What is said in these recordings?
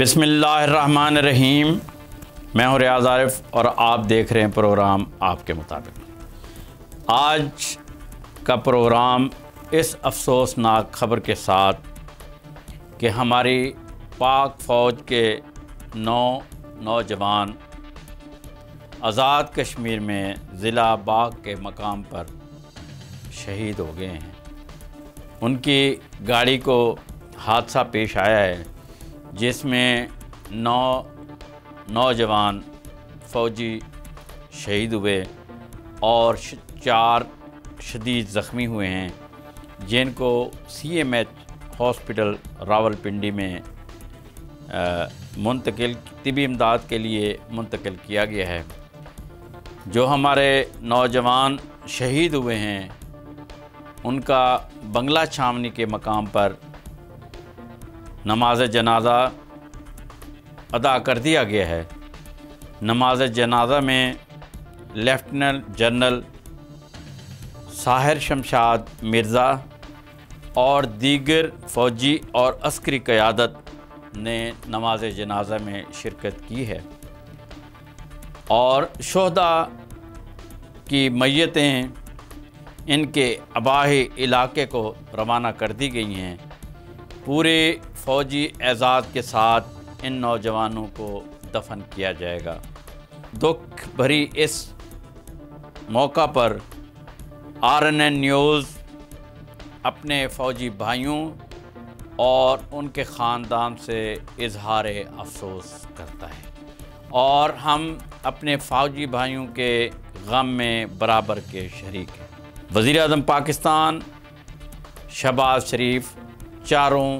बिसमीम मैं हूँ रियाज आरिफ और आप देख रहे हैं प्रोग्राम आपके मुताबिक। आज का प्रोग्राम इस अफसोसनाक ख़बर के साथ कि हमारी पाक फ़ौज के नौ नौजवान आज़ाद कश्मीर में ज़िला बाग के मकाम पर शहीद हो गए हैं। उनकी गाड़ी को हादसा पेश आया है। जिसमें नौ, नौजवान फ़ौजी शहीद हुए और चार शदीद ज़ख्मी हुए हैं, जिनको C M H hospital Rawalpindi में मुंतकिल, तबी इमदाद के लिए मुंतकिल किया गया है। जो हमारे नौजवान शहीद हुए हैं, उनका बंगला छावनी के मकाम पर नमाज़ जनाजा अदा कर दिया गया है। नमाज़ जनाजा में लेफ्टिनेंट जनरल साहिर शमशाद मिर्ज़ा और दीगर फ़ौजी और अस्करी क़्यादत ने नमाज़ जनाजा में शिरकत की है। और शहदा की मैतें इनके अबाही इलाके को रवाना कर दी गई हैं। पूरे फ़ौजी एजाज़ के साथ इन नौजवानों को दफन किया जाएगा। दुख भरी इस मौका पर आर एन एन न्यूज़ अपने फ़ौजी भाइयों और उनके ख़ानदान से इजहार अफसोस करता है और हम अपने फ़ौजी भाइयों के गम में बराबर के शरीक हैं। वज़ी अजम पाकिस्तान, शहबाज शरीफ, चारों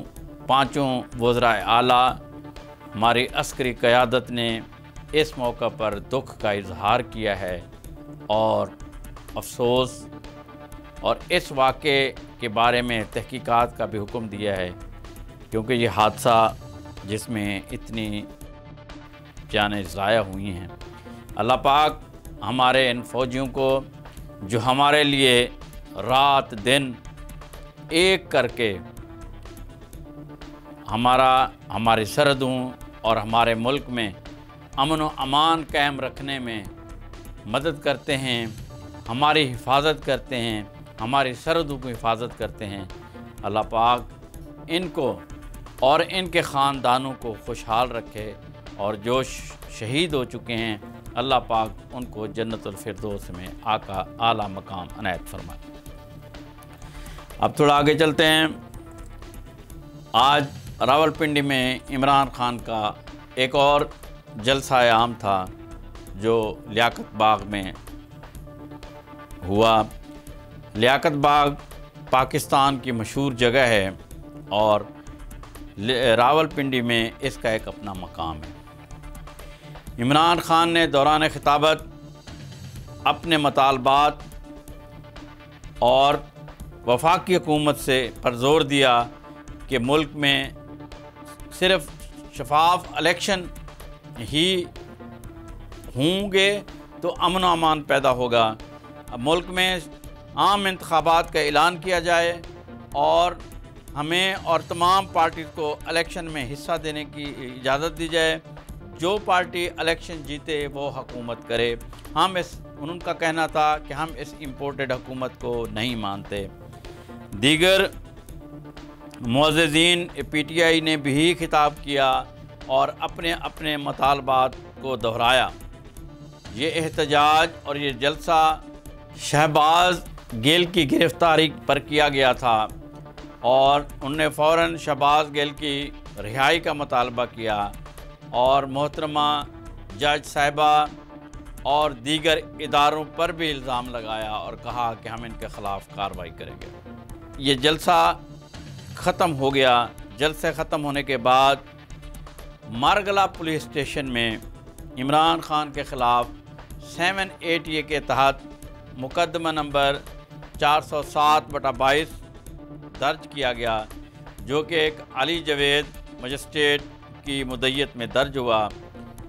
पाँचों वज्रा आला हमारी अस्करी क़्यादत ने इस मौका पर दुख का इजहार किया है और अफसोस और इस वाक़े के बारे में तहकीकात का भी हुक्म दिया है, क्योंकि ये हादसा जिसमें इतनी जानें ज़ाया हुई हैं। अल्लाह पाक हमारे इन फ़ौजियों को, जो हमारे लिए रात दिन एक करके हमारा, हमारे सरहदों और हमारे मुल्क में अमन व अमान कायम रखने में मदद करते हैं, हमारी हिफाजत करते हैं, हमारी सरहदों की हिफाजत करते हैं। अल्लाह पाक इनको और इनके ख़ानदानों को खुशहाल रखे और जो शहीद हो चुके हैं, अल्लाह पाक उनको जन्नतफरदोस में आका आला मकाम अनायत फरमाए। अब थोड़ा आगे चलते हैं। आज रावलपिंडी में इमरान खान का एक और जलसा आम था, जो लियाकत बाग में हुआ। लियाकत बाग पाकिस्तान की मशहूर जगह है और रावलपिंडी में इसका एक अपना मकाम है। इमरान खान ने दौरान खिताबत, अपने मतालबात और वफाकी हुकूमत से पर ज़ोर दिया कि मुल्क में सिर्फ़ शफाफ इलेक्शन ही होंगे तो अमन अमान पैदा होगा। मुल्क में आम इंतबात का ऐलान किया जाए और हमें और तमाम पार्टी को इलेक्शन में हिस्सा देने की इजाज़त दी जाए। जो पार्टी इलेक्शन जीते, वो हकूमत करे। हम इस, उनका कहना था कि हम इस इम्पोर्टेड हकूमत को नहीं मानते। दीगर मोजीन पी टी आई ने भी खिताब किया और अपने अपने मतालबात को दोहराया। ये एहतजाज और ये जलसा शहबाज गेल की गिरफ़्तारी पर किया गया था और उनने फ़ौर शहबाज गेल की रिहाई का मतालबा किया और मोहतरमा जज साहिबा और दीगर इदारों पर भी इल्ज़ाम लगाया और कहा कि हम इनके ख़िलाफ़ कार्रवाई करेंगे। ये जलसा ख़त्म हो गया। जल्द से ख़त्म होने के बाद मारगला पुलिस स्टेशन में इमरान खान के ख़िलाफ़ सेवन एट ए के तहत मुकदमा नंबर चार सौ सात बटा बाईस दर्ज किया गया, जो कि एक अली जवेद मजिस्ट्रेट की मुदैत में दर्ज हुआ,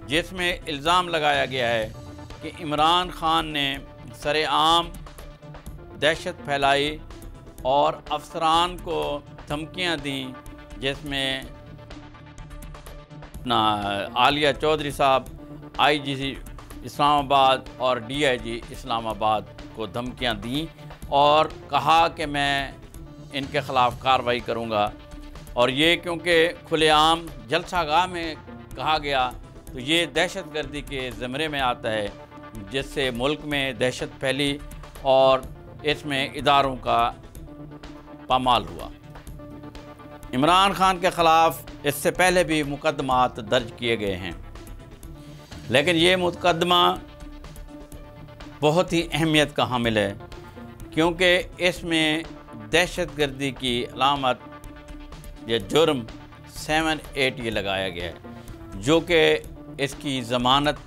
जिसमें इल्ज़ाम लगाया गया है कि इमरान खान ने सरेआम दहशत फैलाई और अफसरान को धमकियाँ दी, जिसमें अपना आलिया चौधरी साहब आईजीसी इस्लामाबाद और डीआईजी इस्लामाबाद को धमकियाँ दी और कहा कि मैं इनके ख़िलाफ़ कार्रवाई करूँगा। और ये क्योंकि खुलेआम जलसा गाह में कहा गया तो ये दहशत गर्दी के ज़मरे में आता है, जिससे मुल्क में दहशत फैली और इसमें इदारों का पामाल हुआ। इमरान खान के ख़िलाफ़ इससे पहले भी मुकदमात दर्ज किए गए हैं। लेकिन ये मुकदमा बहुत ही अहमियत का हामिल है, क्योंकि इसमें दहशत गर्दी की अलामत या जुर्म सेवन एट ये लगाया गया है, जो कि इसकी ज़मानत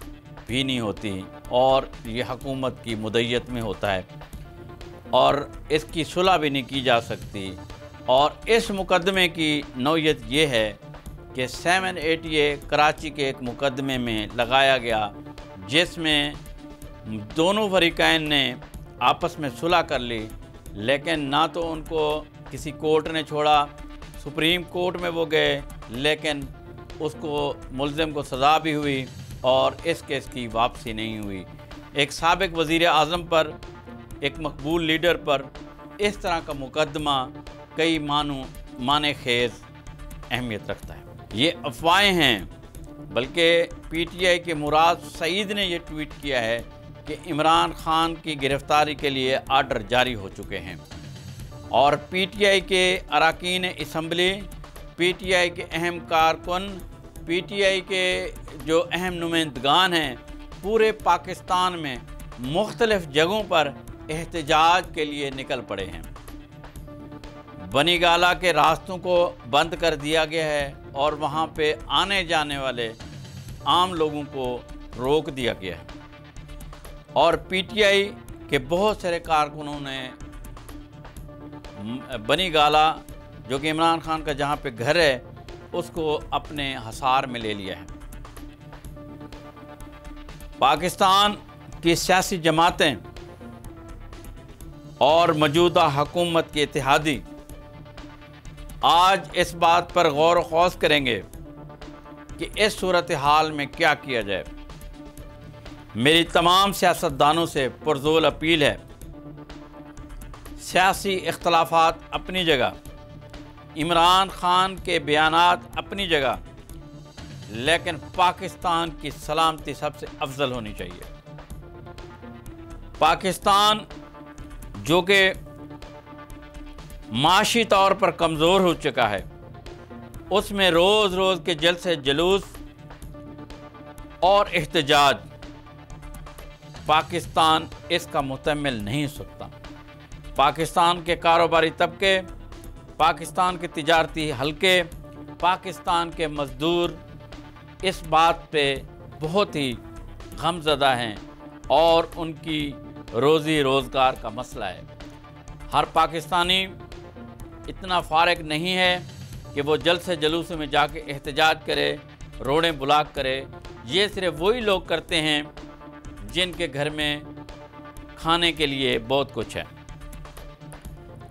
भी नहीं होती और ये हकूमत की मुदैत में होता है और इसकी सुलह भी नहीं की जा सकती। और इस मुकदमे की नौीयत ये है कि सेवन एट ये कराची के एक मुकदमे में लगाया गया, जिसमें दोनों फरीकैन ने आपस में सुलह कर ली, लेकिन ना तो उनको किसी कोर्ट ने छोड़ा, सुप्रीम कोर्ट में वो गए, लेकिन उसको मुलम को सज़ा भी हुई और इस केस की वापसी नहीं हुई। एक सबक वज़ी अजम पर, एक मकबूल लीडर पर इस तरह का मुकदमा कई मानू, मान खेज़ अहमियत रखता है। ये अफवाहें हैं, बल्कि पीटीआई के मुराद सईद ने यह ट्वीट किया है कि इमरान खान की गिरफ़्तारी के लिए आर्डर जारी हो चुके हैं। और पीटीआई के अरकान इसम्बली पीटीआई के अहम कारकुन, पीटीआई के जो अहम नुमाइंदगान हैं, पूरे पाकिस्तान में मुख्तलिफ़ जगहों पर एहतजाज के लिए निकल पड़े हैं। बनी गाला के रास्तों को बंद कर दिया गया है और वहाँ पे आने जाने वाले आम लोगों को रोक दिया गया है। और पीटीआई के बहुत सारे कारकुनों ने बनी गाला जो कि इमरान खान का जहाँ पे घर है, उसको अपने हसार में ले लिया है। पाकिस्तान की सियासी जमातें और मौजूदा हुकूमत के इतिहादी आज इस बात पर गौर वौस करेंगे कि इस सूरत हाल में क्या किया जाए। मेरी तमाम सियासतदानों से पुरजोल अपील है, सियासी इख्तलाफात अपनी जगह, इमरान खान के बयान अपनी जगह, लेकिन पाकिस्तान की सलामती सबसे अफजल होनी चाहिए। पाकिस्तान, जो कि माशी तौर पर कमज़ोर हो चुका है। उसमें रोज़ रोज़ के जल से जलूस और एहतजाज। पाकिस्तान इसका मुतमिल नहीं सकता पाकिस्तान के कारोबारी तबके, पाकिस्तान के तजारती हलके, पाकिस्तान के मज़दूर इस बात पे बहुत ही गमज़दा हैं और उनकी रोज़ी रोज़गार का मसला है। हर पाकिस्तानी इतना फारग नहीं है कि वो जल्द से जलूस में जाके एहतजाज करे रोड़ें ब्लाक करे। ये सिर्फ़ वही लोग करते हैं जिनके घर में खाने के लिए बहुत कुछ है।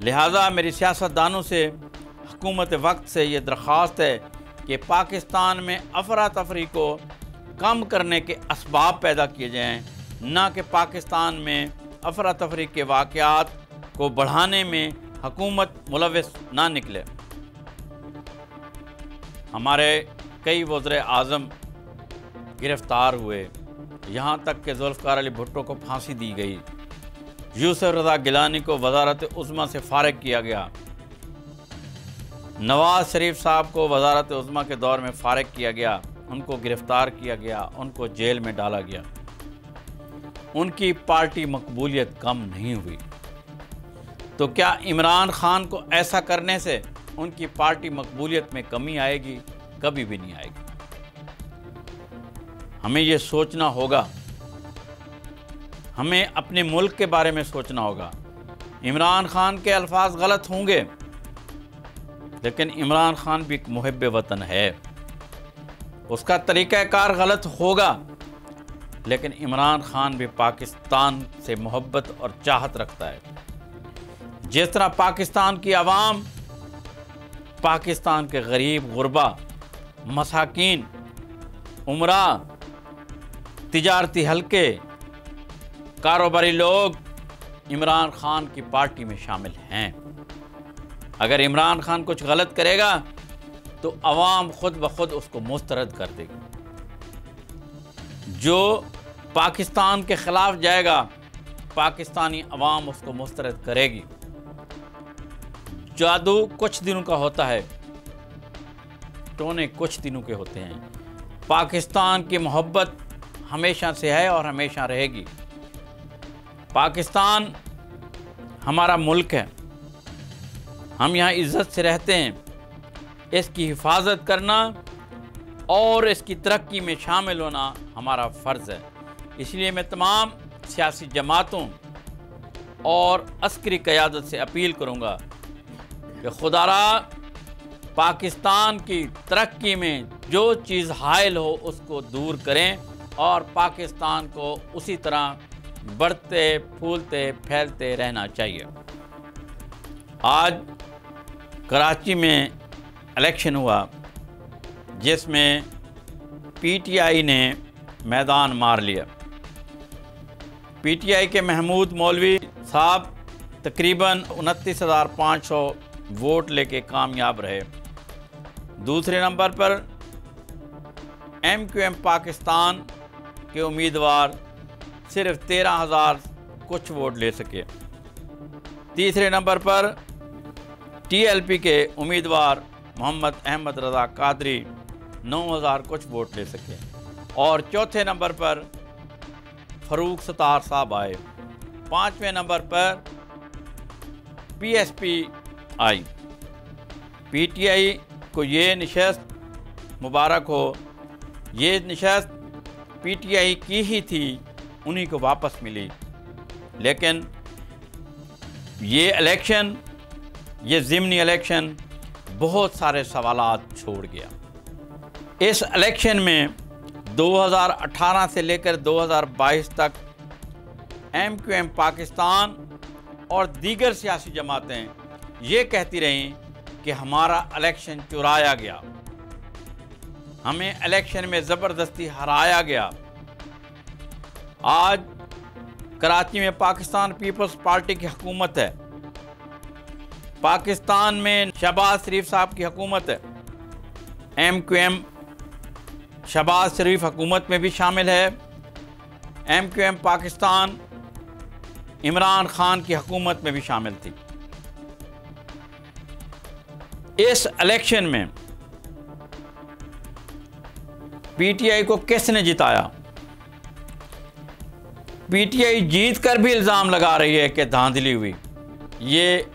लिहाजा मेरी सियासतदानों से, हुकूमत वक्त से ये दरख्वास्त है कि पाकिस्तान में अफरा तफरी को कम करने के इसबाब पैदा किए जाएँ, ना कि पाकिस्तान में अफरा तफरी के वाक़ात को बढ़ाने में हकूमत मुलविस ना निकले। हमारे कई वज्र आज़म गिरफ़्तार हुए। यहाँ तक कि जुल्फ़ार अली भुट्टो को फांसी दी गई। यूसफ रजा गिलानी को वजारत उज़मा से फारग किया गया। नवाज़ शरीफ साहब को वजारत उज़मा के दौर में फारग किया गया। उनको गिरफ़्तार किया गया, उनको जेल में डाला गया। उनकी पार्टी मकबूलियत कम नहीं हुई। तो क्या इमरान खान को ऐसा करने से उनकी पार्टी मकबूलियत में कमी आएगी? कभी भी नहीं आएगी। हमें ये सोचना होगा। हमें अपने मुल्क के बारे में सोचना होगा। इमरान खान के अल्फाज गलत होंगे, लेकिन इमरान खान भी एक मुहब वतन है। उसका तरीक़ाकार गलत होगा, लेकिन इमरान खान भी पाकिस्तान से मोहब्बत और चाहत रखता है। जिस तरह पाकिस्तान की आवाम, पाकिस्तान के गरीब, गुरबा, मसाकिन, उमरा, तजारती हलके, कारोबारी लोग इमरान खान की पार्टी में शामिल हैं। अगर इमरान खान कुछ गलत करेगा तो अवाम खुद ब खुद उसको मुस्तरद कर देगी। जो पाकिस्तान के ख़िलाफ़ जाएगा, पाकिस्तानी अवाम उसको मुस्तरद करेगी। जादू कुछ दिनों का होता है। टोने कुछ दिनों के होते हैं। पाकिस्तान की मोहब्बत हमेशा से है और हमेशा रहेगी। पाकिस्तान हमारा मुल्क है। हम यहाँ इज़्ज़त से रहते हैं। इसकी हिफाजत करना और इसकी तरक्की में शामिल होना हमारा फ़र्ज़ है। इसलिए मैं तमाम सियासी जमातों और अस्करी क़्यादत से अपील करूँगा कि खुदारा पाकिस्तान की तरक्की में जो चीज़ हायल हो उसको दूर करें और पाकिस्तान को उसी तरह बढ़ते, फूलते, फैलते रहना चाहिए। आज कराची में इलेक्शन हुआ, जिसमें पीटीआई ने मैदान मार लिया। पीटीआई के महमूद मौलवी साहब तकरीबन उनतीस हज़ार पाँच सौ वोट लेके कामयाब रहे। दूसरे नंबर पर एम क्यू एम पाकिस्तान के उम्मीदवार सिर्फ़ तेरह हज़ार कुछ वोट ले सके। तीसरे नंबर पर टीएलपी के उम्मीदवार मोहम्मद अहमद रज़ा कादरी नौ हज़ार कुछ वोट ले सके। और चौथे नंबर पर फरूक सतार साहब आए। पाँचवें नंबर पर पीएसपी आई। पीटीआई को ये नशस्त मुबारक हो। ये नशस्त पीटीआई की ही थी, उन्हीं को वापस मिली। लेकिन ये इलेक्शन ये ज़िमनी इलेक्शन बहुत सारे सवाल छोड़ गया। इस इलेक्शन में 2018 से लेकर 2022 तक एम क्यू एम पाकिस्तान और दीगर सियासी जमातें ये कहती रहीं कि हमारा इलेक्शन चुराया गया। हमें इलेक्शन में ज़बरदस्ती हराया गया। आज कराची में पाकिस्तान पीपल्स पार्टी की हुकूमत है। पाकिस्तान में शहबाज शरीफ साहब की हुकूमत है। M Q M Shahbaz Sharif हुकूमत में भी शामिल है। M Q M Pakistan Imran Khan की हुकूमत में भी शामिल थी। इस इलेक्शन में पीटीआई को किसने जिताया? पीटीआई जीत कर भी इल्ज़ाम लगा रही है कि धांधली हुई। ये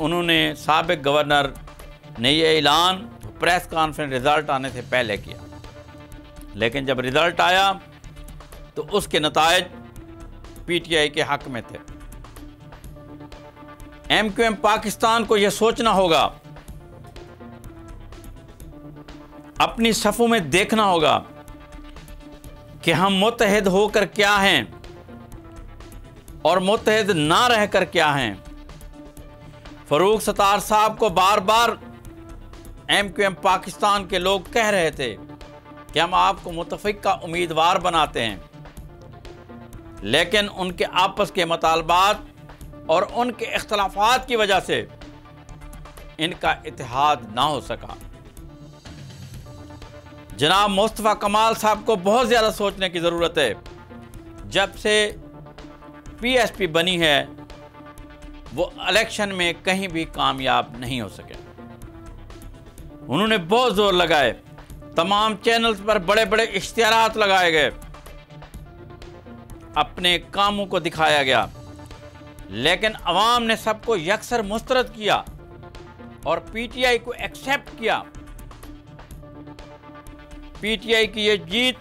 उन्होंने सबक गवर्नर ने यह ऐलान, प्रेस कॉन्फ्रेंस रिज़ल्ट आने से पहले किया। लेकिन जब रिज़ल्ट आया तो उसके नतज पीटीआई के हक में थे। एम क्यू एम पाकिस्तान को यह सोचना होगा अपनी सफ़ों में देखना होगा कि हम मुतहद होकर क्या हैं और मुतहद ना रहकर क्या हैं। फरूक सतार साहब को बार बार एम क्यू एम पाकिस्तान के लोग कह रहे थे कि हम आपको मुतफ़ का उम्मीदवार बनाते हैं। लेकिन उनके आपस के मतालबात और उनके अख्तलाफात की वजह से इनका इतिहाद ना हो सका। जनाब मुस्तफ़ा कमाल साहब को बहुत ज़्यादा सोचने की ज़रूरत है। जब से पीएसपी बनी है, वो इलेक्शन में कहीं भी कामयाब नहीं हो सके। उन्होंने बहुत ज़ोर लगाए। तमाम चैनल्स पर बड़े बड़े इश्तहार लगाए गए। अपने कामों को दिखाया गया। लेकिन अवाम ने सबको यकसर मुस्तरद किया और पीटीआई को एक्सेप्ट किया। पीटीआई की यह जीत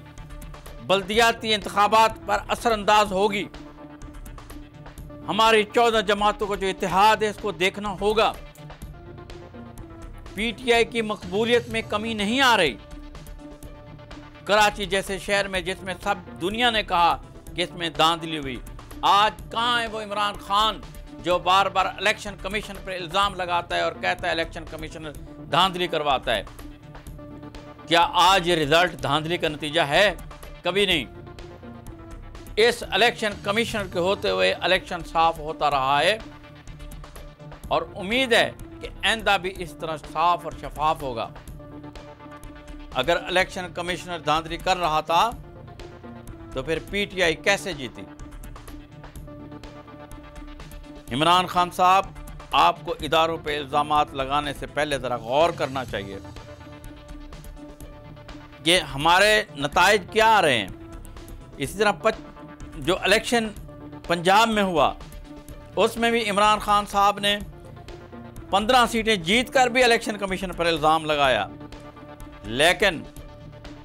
बल्दियाती इंतबात पर असरअंदाज होगी। हमारी चौदह जमातों का जो इतिहाद है, इसको देखना होगा। पीटीआई की मकबूलियत में कमी नहीं आ रही। कराची जैसे शहर में जिसमें सब दुनिया ने कहा कि इसमें धांधली हुई। आज कहाँ है वो इमरान खान, जो बार बार इलेक्शन कमीशन पर इल्ज़ाम लगाता है और कहता है इलेक्शन कमीशन धांधली करवाता है। क्या आज रिज़ल्ट धांधली का नतीजा है? कभी नहीं। इस इलेक्शन कमिश्नर के होते हुए इलेक्शन साफ़ होता रहा है और उम्मीद है कि आंदा भी इस तरह साफ़ और शफाफ होगा। अगर इलेक्शन कमिश्नर धांधली कर रहा था तो फिर पीटीआई कैसे जीती? इमरान खान साहब, आपको इदारों पे इल्ज़ाम लगाने से पहले ज़रा गौर करना चाहिए। कि हमारे नतज क्या आ रहे हैं? इसी तरह पच, जो इलेक्शन पंजाब में हुआ उसमें भी इमरान खान साहब ने पंद्रह सीटें जीत कर भी इलेक्शन कमीशन पर इल्ज़ाम लगाया। लेकिन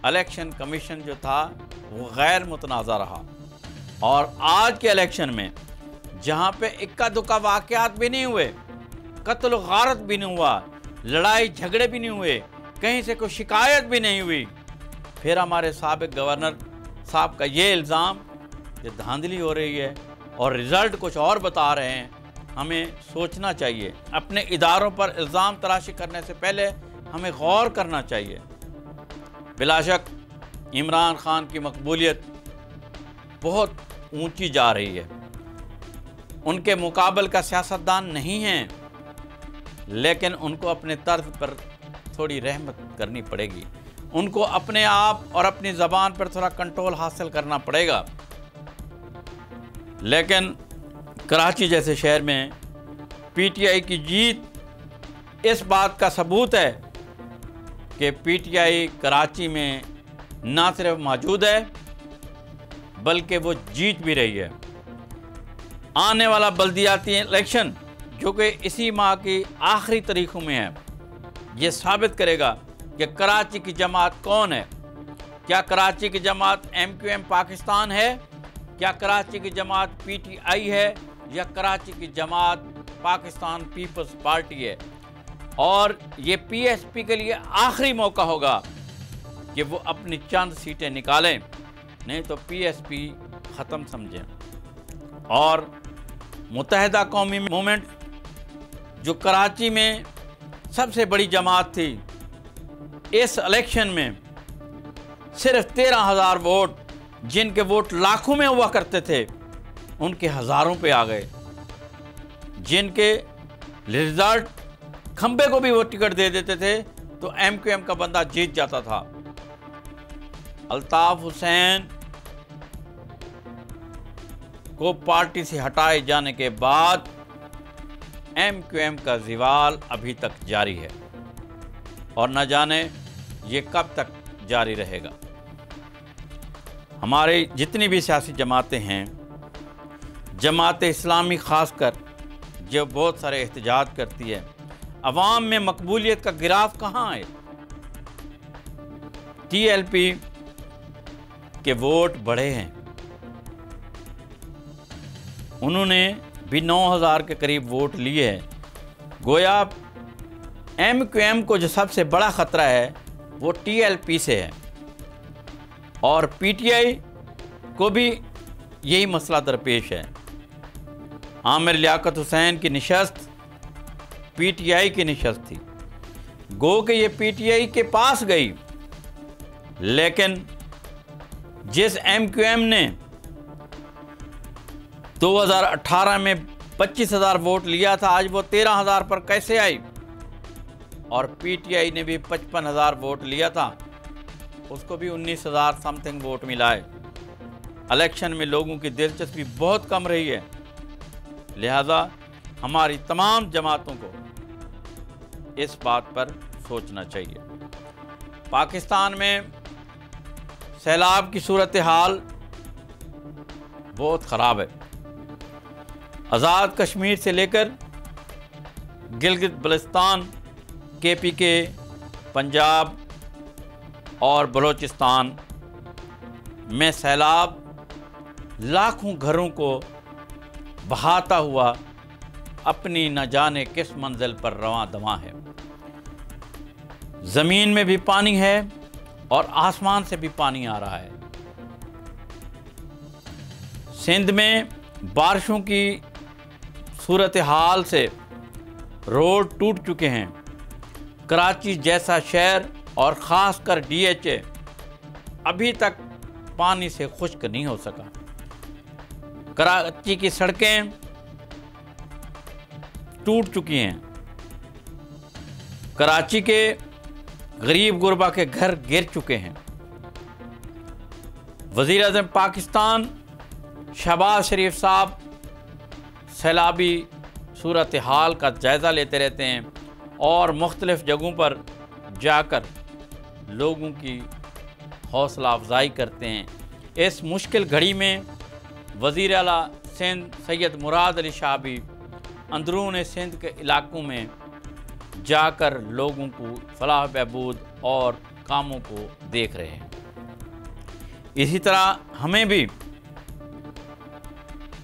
इलेक्शन कमीशन जो था वो गैर मुतनाज़ा रहा। और आज के इलेक्शन में जहाँ पे इक्का दुक्का वाक़ात भी नहीं हुए कत्ल गारत भी नहीं हुआ लड़ाई झगड़े भी नहीं हुए कहीं से कोई शिकायत भी नहीं हुई फिर हमारे सबक गवर्नर साहब का ये इल्ज़ाम कि धांधली हो रही है और रिज़ल्ट कुछ और बता रहे हैं, हमें सोचना चाहिए। अपने इदारों पर इल्ज़ाम तराशी करने से पहले हमें गौर करना चाहिए। बिलाशक, इमरान खान की मकबूलियत बहुत ऊँची जा रही है। उनके मुकाबल का सियासतदान नहीं है, लेकिन उनको अपने तर्ज पर थोड़ी रहमत करनी पड़ेगी। उनको अपने आप और अपनी ज़बान पर थोड़ा कंट्रोल हासिल करना पड़ेगा। लेकिन कराची जैसे शहर में पीटीआई की जीत इस बात का सबूत है कि पीटीआई कराची में ना सिर्फ़ मौजूद है, बल्कि वो जीत भी रही है। आने वाला बल्दियाती इलेक्शन जो कि इसी माह की आखिरी तारीखों में है, ये साबित करेगा कि कराची की जमात कौन है? क्या कराची की जमात एम क्यू एम पाकिस्तान है? क्या कराची की जमात पी टी आई है? या कराची की जमात पाकिस्तान पीपल्स पार्टी है? और ये पी एस पी के लिए आखिरी मौका होगा कि वो अपनी चंद सीटें निकालें। नहीं तो पी एस पी ख़त्म समझें। और मुतहदा कौमी मूवमेंट जो कराची में सबसे बड़ी जमात थी इस इलेक्शन में सिर्फ़ तेरह हज़ार वोट, जिनके वोट लाखों में हुआ करते थे, उनके हज़ारों पे आ गए। जिनके रिज़ल्ट खंबे को भी वो टिकट दे देते थे तो एम क्यू एम का बंदा जीत जाता था। अल्ताफ़ हुसैन को पार्टी से हटाए जाने के बाद एम क्यू एम का जिवाल अभी तक जारी है। और न जाने ये कब तक जारी रहेगा। हमारे जितनी भी सियासी जमातें हैं, जमात इस्लामी ख़ासकर, जो बहुत सारे एहतजाज करती है, अवाम में मकबूलियत का गिराफ कहाँ है? टी एल पी के वोट बढ़े हैं। उन्होंने भी 9000 के करीब वोट लिए हैं। गोया एम क्यू एम को जो सबसे बड़ा ख़तरा है वो टी एल पी से है। और पी टी आई को भी यही मसला दरपेश है। आमिर लियाकत हुसैन की नशस्त पी टी आई की नशस्त थी। गो के ये पी टी आई के पास गई लेकिन जिस एम क्यू एम ने 2018 में 25,000 वोट लिया था आज वो 13,000 पर कैसे आई? और पीटीआई ने भी 55,000 वोट लिया था। उसको भी 19,000 समथिंग वोट मिला है। इलेक्शन में लोगों की दिलचस्पी बहुत कम रही है। लिहाजा हमारी तमाम जमातों को इस बात पर सोचना चाहिए। पाकिस्तान में सैलाब की सूरत हाल बहुत ख़राब है। आज़ाद कश्मीर से लेकर गिलगित बलिस्तान के पी के पंजाब और बलूचिस्तान में सैलाब लाखों घरों को बहाता हुआ अपनी न जाने किस मंजिल पर रवा दवा है। ज़मीन में भी पानी है और आसमान से भी पानी आ रहा है। सिंध में बारिशों की सूरत हाल से रोड टूट चुके हैं। कराची जैसा शहर और ख़ास कर डीएचए, अभी तक पानी से खुश्क नहीं हो सका। कराची की सड़कें टूट चुकी हैं। कराची के गरीब गुरबा के घर गिर चुके हैं। वज़ी अजम पाकिस्तान, शहबाज शरीफ साहब सैलाबी सूरत हाल का जायज़ा लेते रहते हैं। और मुख्तलिफ़ जगहों पर जाकर लोगों की हौसला अफजाई करते हैं। इस मुश्किल घड़ी में वज़ी अला सिंध सैयद मुराद अली शाह भी अंदरून सिंध के इलाकों में जाकर लोगों को फलाह बहबूद और कामों को देख रहे हैं। इसी तरह हमें भी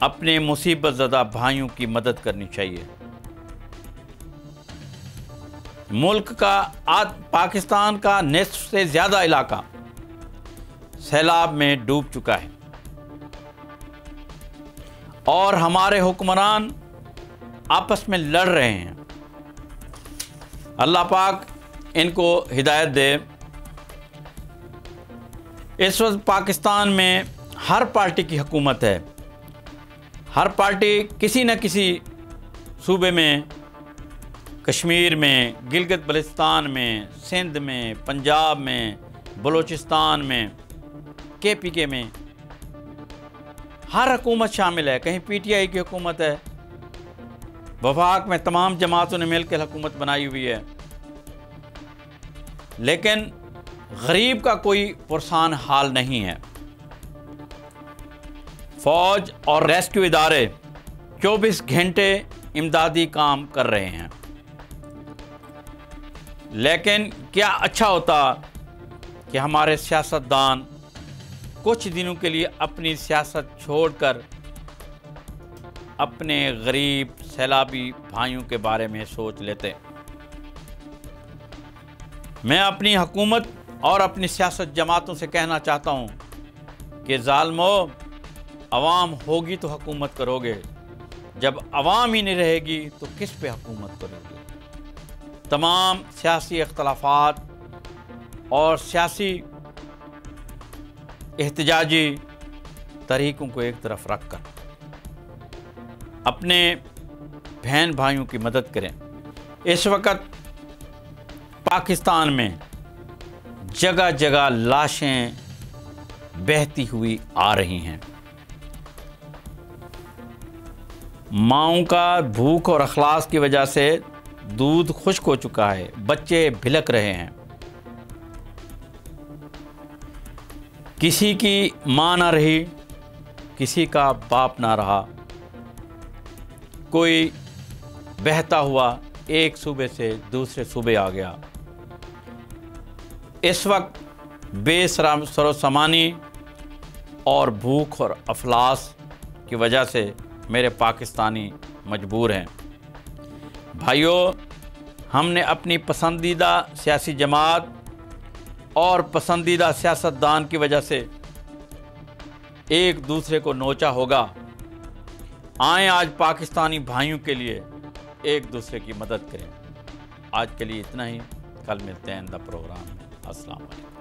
अपने मुसीबत ज़दा भाइयों की मदद करनी चाहिए। मुल्क का आज पाकिस्तान का निसफ से ज़्यादा इलाका सैलाब में डूब चुका है। और हमारे हुक्मरान आपस में लड़ रहे हैं। अल्लाह पाक इनको हिदायत दे। इस वक्त पाकिस्तान में हर पार्टी की हुकूमत है। हर पार्टी किसी न किसी सूबे में कश्मीर में, गिलगित बलिस्तान में, सिंध में, पंजाब में, बलूचिस्तान में के पी के में हर हकूमत शामिल है, कहीं पी टी आई की हुकूमत है। वफाक में तमाम जमातों ने मिलकर हुकूमत बनाई हुई है। लेकिन गरीब का कोई पुरसान हाल नहीं है। फौज और रेस्क्यू इदारे 24 घंटे इमदादी काम कर रहे हैं। लेकिन क्या अच्छा होता कि हमारे सियासतदान कुछ दिनों के लिए अपनी सियासत छोड़कर अपने गरीब, सैलाबी भाइयों के बारे में सोच लेते। मैं अपनी हुकूमत और अपनी सियासत जमातों से कहना चाहता हूँ कि ालमो अवाम होगी तो हुकूमत करोगे, जब आवाम ही नहीं रहेगी तो किस पे हुकूमत करोगे? तमाम सियासी अख्तलाफात और सियासी एहतजाजी तरीक़ों को एक तरफ़ रख कर अपने बहन भाइयों की मदद करें। इस वक्त पाकिस्तान में जगह जगह लाशें बहती हुई आ रही हैं। माओं का भूख और अखलास की वजह से दूध खुश्क हो चुका है, बच्चे भिलक रहे हैं। किसी की माँ ना रही, किसी का बाप ना रहा। कोई बहता हुआ एक सूबे से दूसरे सूबे आ गया। इस वक्त बेसराम सरोसमानी और भूख और अफलास की वजह से मेरे पाकिस्तानी मजबूर हैं। भाइयों, हमने अपनी पसंदीदा सियासी जमात और पसंदीदा सियासतदान की वजह से एक दूसरे को नोचा होगा। आए आज पाकिस्तानी भाइयों के लिए एक दूसरे की मदद करें। आज के लिए इतना ही। कल मिलते हैं द प्रोग्राम। में अस्सलाम वालेकुम।